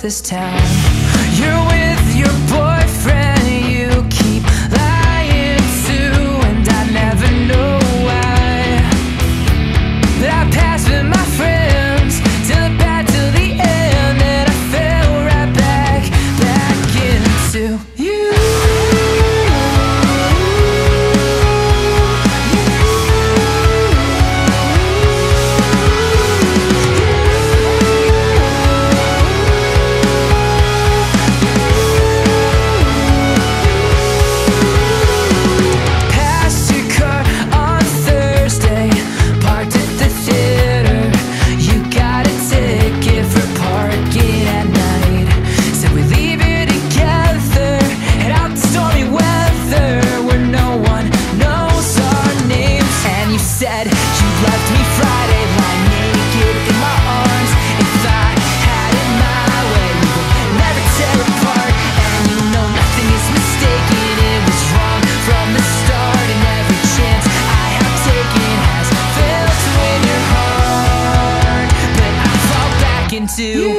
this town. You're with your boyfriend, has failed